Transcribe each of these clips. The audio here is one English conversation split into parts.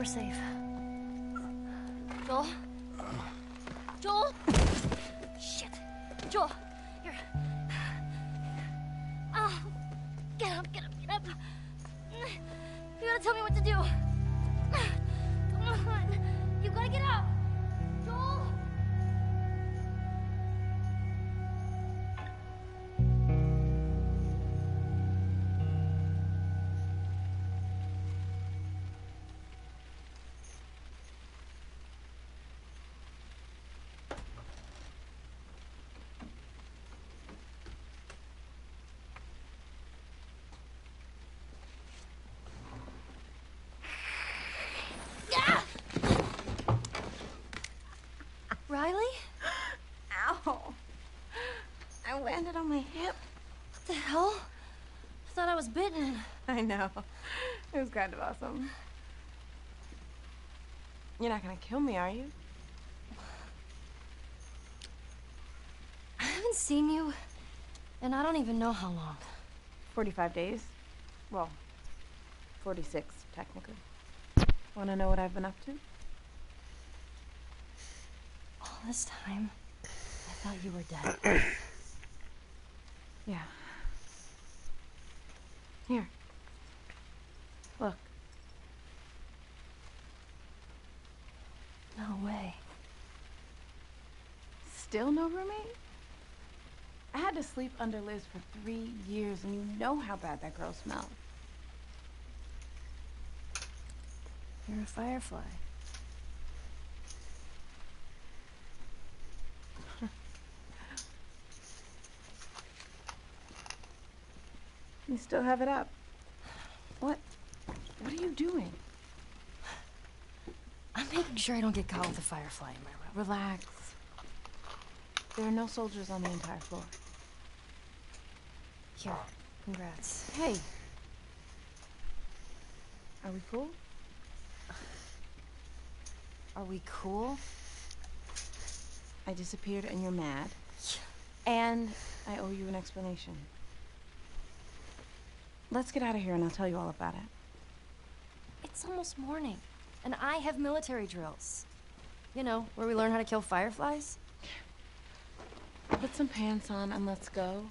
we're safe. Joel? Joel? Shit. Joel, here. Oh, get up, get up, get up. You gotta tell me what to do. Come on. You gotta get up. Bitten. I know. It was kind of awesome. You're not gonna kill me, are you? I haven't seen you, and I don't even know how long. 45 days. Well, 46, technically. Wanna know what I've been up to? All this time, I thought you were dead. Yeah. Here. Look. No way. Still no roommate? I had to sleep under Liz for three years, and you know how bad that girl smelled. You're a firefly. You still have it up. What? What are you doing? I'm making sure I don't get caught with a firefly in my room. Relax. There are no soldiers on the entire floor. Here, congrats. Hey. Are we cool? Are we cool? I disappeared and you're mad. And I owe you an explanation. Let's get out of here and I'll tell you all about it. It's almost morning, and I have military drills. You know, where we learn how to kill fireflies. Put some pants on and let's go.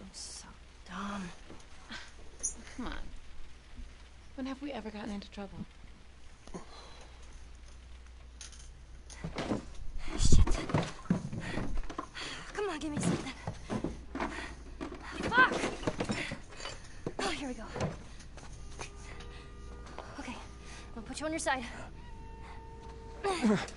I'm so dumb. Come on. When have we ever gotten into trouble? Shit. Come on, give me something. Fuck! Here we go. Okay, I'll put you on your side.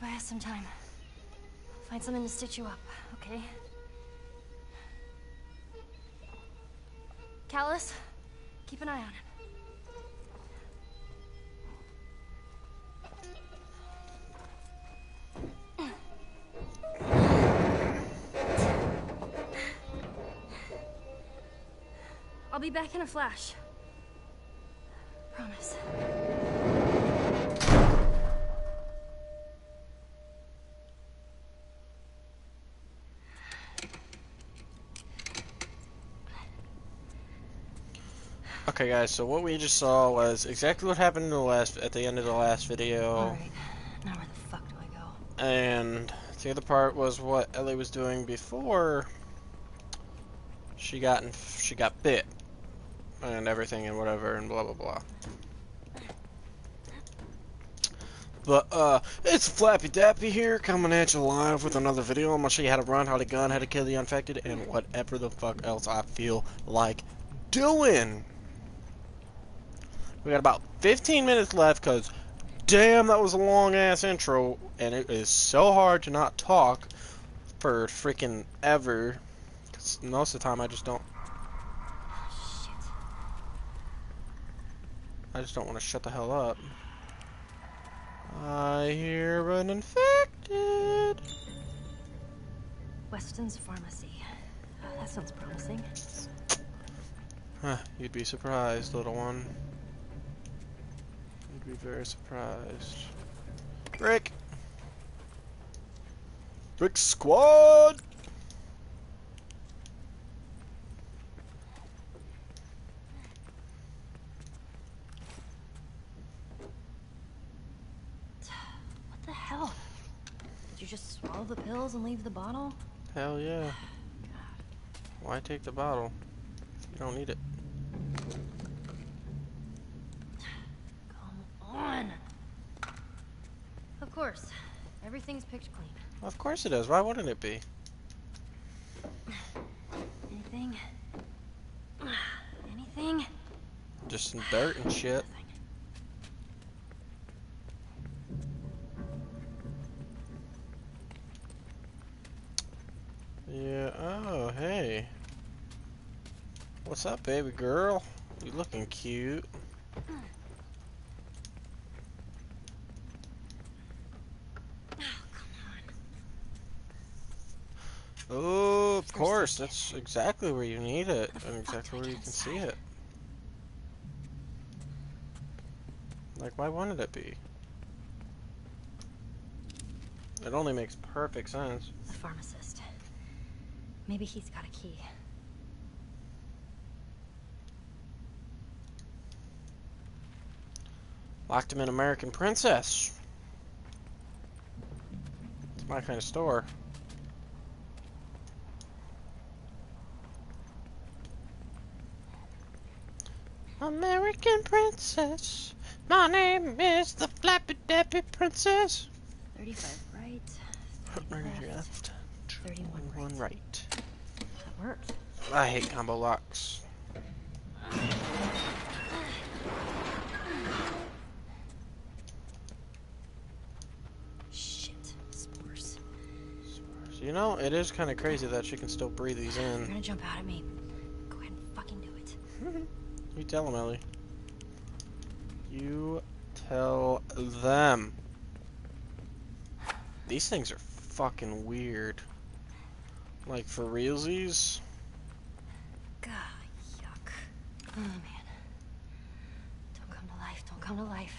buy us some time. Find something to stitch you up, okay? Callus, keep an eye on him. I'll be back in a flash. Promise. Okay, guys. So what we just saw was exactly what happened in the last at the end of the last video, Alright, now where the fuck do I go? and the other part was what Ellie was doing before she got in, she got bit, and everything and whatever and blah blah blah. But uh, it's Flappy Dappy here, coming at you live with another video. I'm gonna show you how to run, how to gun, how to kill the infected, and whatever the fuck else I feel like doing? We got about 15 minutes left because, damn, that was a long ass intro, and it is so hard to not talk for freaking ever. 'cause most of the time I just don't. I just don't want to shut the hell up. I hear an infected. Weston's Pharmacy. Oh, that sounds promising. Huh, you'd be surprised, little one. You'd be very surprised. Rick! Rick Squad! What the hell? Did you just swallow the pills and leave the bottle? Hell yeah. Why take the bottle? You don't need it. Come on. Of course. Everything's picked clean. Of course it is. Why wouldn't it be? Anything? Anything? Just some dirt and shit. Nothing. Yeah, oh, hey. What's up, baby girl? You looking cute. Oh, come on. Oh, of course. That's exactly where you need it, and exactly where you can see it. Like, why wouldn't it be? It only makes perfect sense. The pharmacist. Maybe he's got a key. Locked him in American Princess. It's my kind of store. American Princess. My name is the Flappy Dappy Princess. 35 right. 30 left. left. 31 right. Right. That worked. I hate combo locks. Shit. Spores. You know, it is kind of crazy that she can still breathe these in. You're gonna jump out at me. Go ahead and fucking do it. You tell them, Ellie. You tell them. These things are fucking weird. Like, for realsies? God, yuck. Oh, man. Don't come to life. Don't come to life.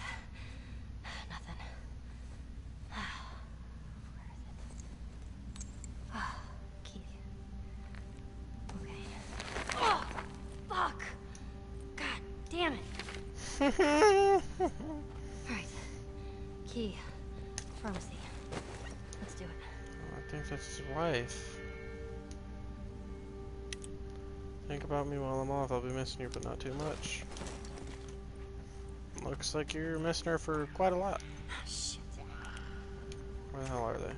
Do it. Oh, think that's his wife. Think about me while I'm off. I'll be missing you, but not too much. Looks like you're missing her for quite a lot. Ah, shit. Where the hell are they?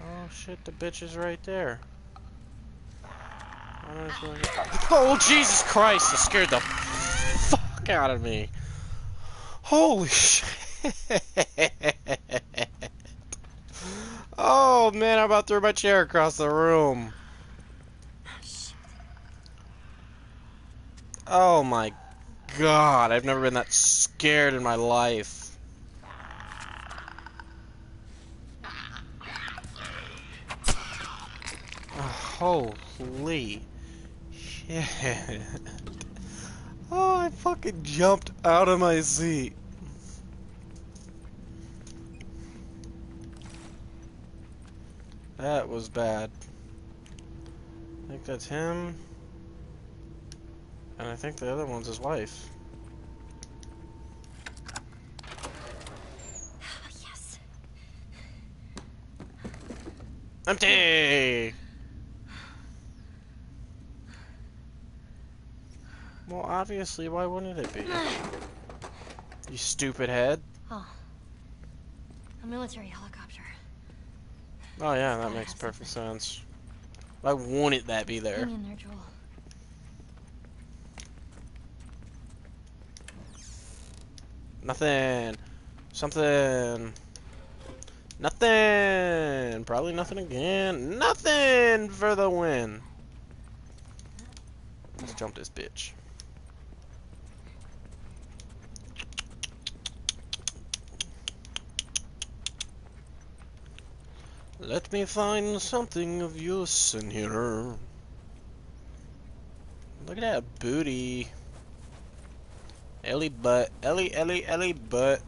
Oh shit, the bitch is right there. Why don't I ah. just look- Oh Jesus Christ, that scared the fuck out of me. Holy shit. Oh man, I'm about threw my chair across the room. Oh my god, I've never been that scared in my life. Oh, holy shit. Oh, I fucking jumped out of my seat. That was bad. I think that's him. And I think the other one's his wife. Oh, yes. Empty! Well, obviously, why wouldn't it be? You stupid head. Oh. A military helicopter. Oh yeah, that makes perfect sense. Why wouldn't that be there? Nothing. Something. Nothing. Probably nothing again. Nothing for the win. Let's jump this bitch. Let me find something of use in here. Look at that booty. Ellie butt. Ellie, Ellie, Ellie butt.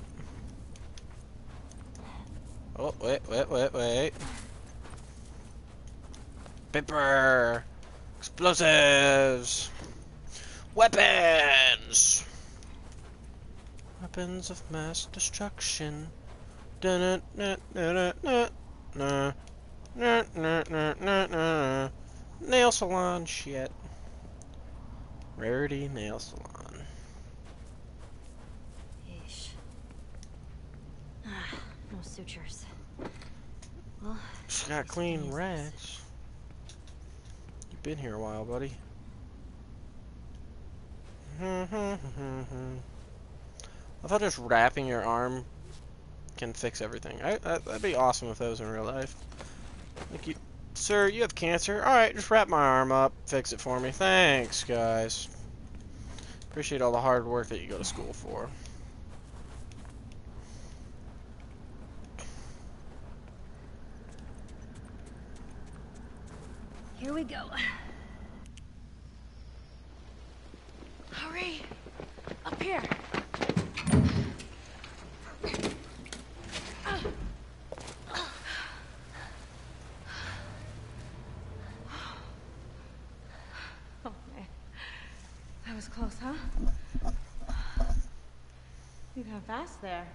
Oh, wait, wait, wait, wait. Paper! Explosives! Weapons! Weapons of mass destruction. Dun -dun -dun Nah. Nah, nah, nah, nah, nah. Nail salon shit. Rarity nail salon. Yeesh. Ah, no sutures. Well, She's got clean rats. You've been here a while, buddy. Hmm, hmm, hmm, I thought just wrapping your arm can fix everything. I, that, that'd be awesome if was in real life. Like you, sir, you have cancer. All right, just wrap my arm up, fix it for me. Thanks, guys. Appreciate all the hard work that you go to school for. here we go. Hurry! Up here! Oh, man. That was close, huh? You got fast there.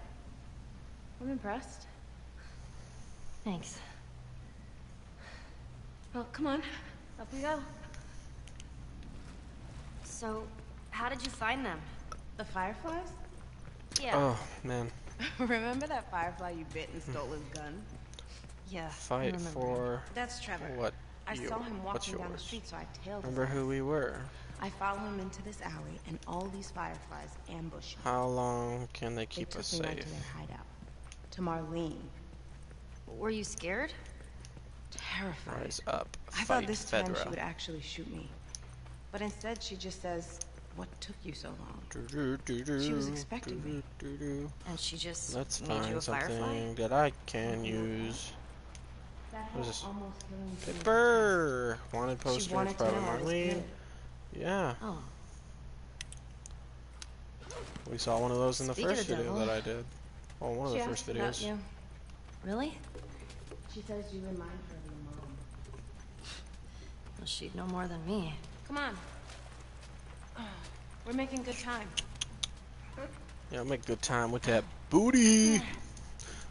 I'm impressed. Thanks. Well, come on. Up we go. So, how did you find them? The fireflies? Yeah. Oh man, Remember that firefly you bit and hmm. stole his gun? yeah. I fight remember. for That's Trevor. what? I you- saw him what's walking down the yours? street, so I tailed him. Remember who we were? I follow him into this alley, and all these fireflies ambush him. How long can they They keep took us me right safe? to their hideout. To Marlene. Were you scared? Terrified. Rise up. I fight thought this time she would actually shoot me. But instead, she just says, What took you so long? Do-do-do-do, She was expecting me. And she just Let's made you find a firefly? something that I can use. What is this? me. Paper! Wanted poster, probably Marlene. Good. Yeah, Oh, we saw one of those in the Speak of first video devil. that I did. Well, one of She the first asked about videos. you. really? She says you remind her of your mom. Well, she'd know more than me. Come on. We're making good time. Yeah, make good time with that booty.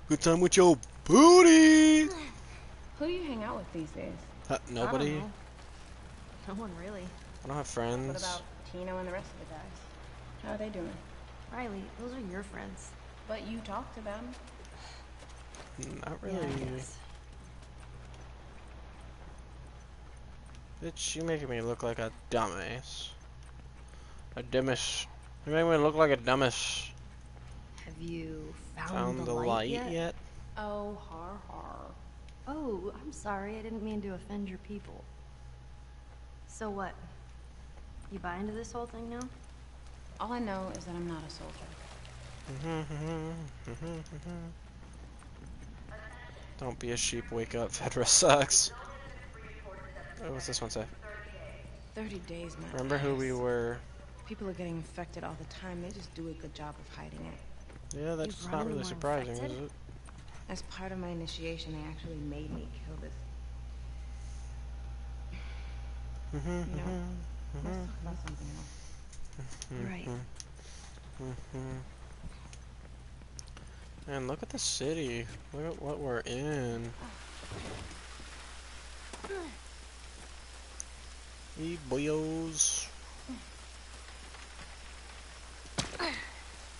Good time with your booty. Who do you hang out with these days? Uh, nobody. know. No one really. I don't have friends. What about Tino and the rest of the guys? How are they doing? Riley, those are your friends. But you talk to them. Mm, not really. I guess. Bitch, you making me look like a dumbass. A dumbass. You making me look like a dumbass. Have you found, Found the, light, light, yet? yet? Oh, har har. Oh, I'm sorry. I didn't mean to offend your people. So what? You buy into this whole thing now? All I know is that I'm not a soldier. Don't be a sheep, wake up. Fedra sucks. Oh, what's this one say? 30 days, my Remember who we were? People are getting infected all the time. They just do a good job of hiding it. Yeah, that's You not really really were surprising, is it? As part of my initiation, they actually made me kill this. Mm-hmm, You know, mm-hmm, let's talk about something else. Right. mm-hmm. And look at the city. Look at what we're in. E boyos.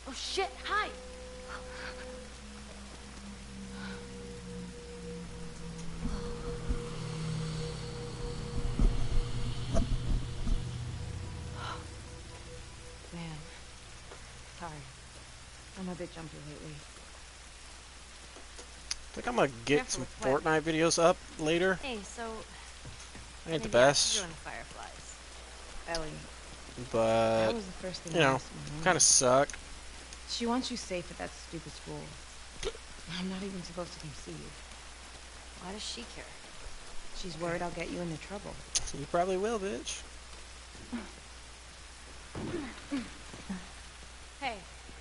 Oh shit! Hi. Jumpy lately. I think I'm gonna get Careful some. Fortnite videos up later. Hey, so I ain't the maybe I should best, Fireflies. Ellie, but that was the first thing you know, kind of suck. She wants you safe at that stupid school. I'm not even supposed to come see you. Why does she care? She's worried I'll get you into trouble. You probably will, bitch. Hey,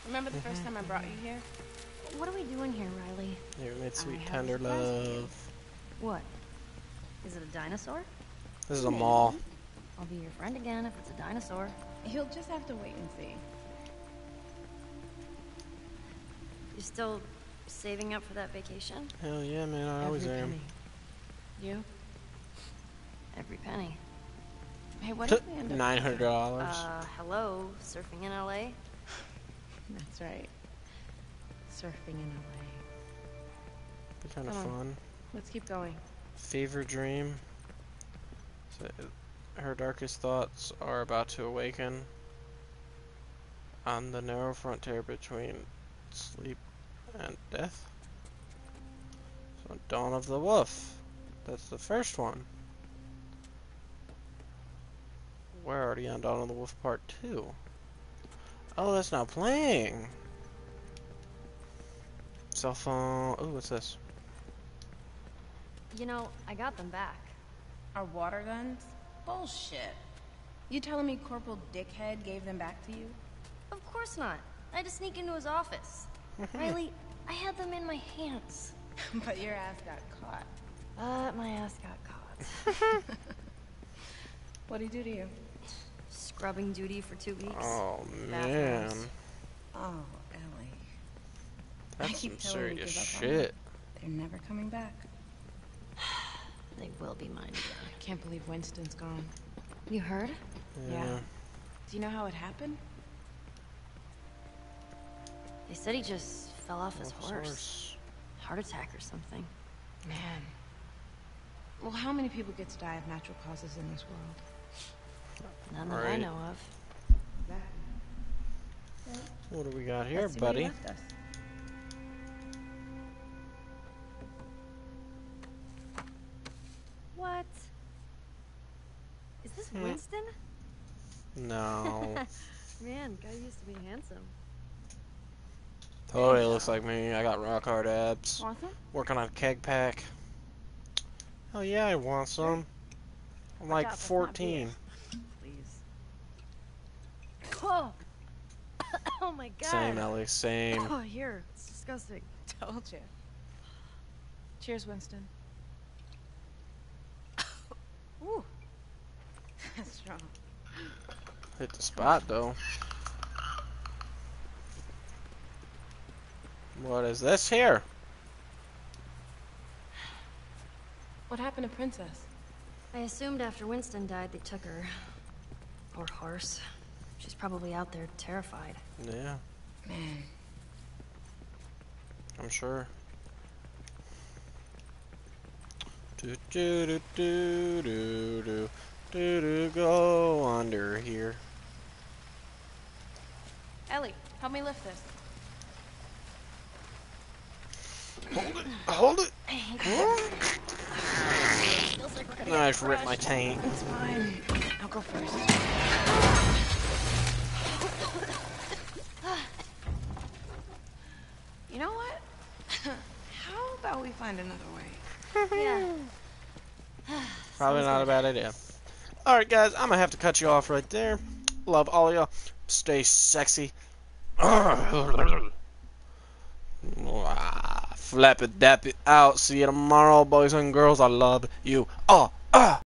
remember the first time I brought you here? What are we doing here, Riley? You made sweet have a tender surprise love. What? Is it a dinosaur? This is a mall. I'll be your friend again if it's a dinosaur. He'll just have to wait and see. You still saving up for that vacation? Hell yeah, man! I always Every am. penny. You? Every penny. Hey, what if we end up Nine hundred dollars. Uh, hello, surfing in LA? That's right. Surfing in LA. Be kind of on. fun. Let's keep going. Fever dream. So, her darkest thoughts are about to awaken on the narrow frontier between sleep and death. So, Dawn of the Wolf. That's the first one. We're already on Dawn of the Wolf Part 2. Oh, that's not playing. Cell phone. Oh, what's this? You know, I got them back. Our water guns? Bullshit. You telling me Corporal Dickhead gave them back to you? Of course not. I had to sneak into his office. Riley, I had them in my hands. but your ass got caught. But my ass got caught. What'd he do to you? Scrubbing duty for two weeks. Oh Bathrooms. man, Oh, Ellie. I that's some keep telling you serious give up on shit. They're never coming back. They will be mine again. I can't believe Winston's gone. You heard? Yeah. Yeah. Do you know how it happened? They said he just fell off his Wolf's horse. Heart attack or something. Man. Well, how many people get to die of natural causes in this world? None that I know of. What do we got here, Let's see what he buddy? left us. What? Is this Hmm. Winston? No. Man, guy used to be handsome. totally looks like me. I got rock hard abs. Want some? Working on a keg pack. Oh yeah, I want some. I'm like out, that's not 14. Please. Oh! oh my god. Same, Ellie. Same. Oh, here. It's disgusting. Told you. Cheers, Winston. Ooh. That's strong. Hit the spot though. What is this here? What happened to Princess? I assumed after Winston died they took her. Poor horse. She's probably out there terrified. Yeah, Man, I'm sure. Do do do do do do do do go under here. Ellie, help me lift this. Hold it. Feels like we're gonna I just ripped my tank. It's fine. I'll go first. you know what? How about we find another way? Yeah. Probably Sounds not a bad idea. Alright, guys, I'm gonna have to cut you off right there. Love all y'all. Stay sexy. Flap it, dap it out. See you tomorrow, boys and girls. I love you. Oh, ah.